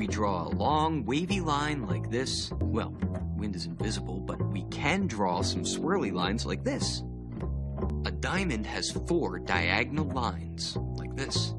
we draw a long, wavy line like this. Well, wind is invisible, but we can draw some swirly lines like this. A diamond has four diagonal lines, like this.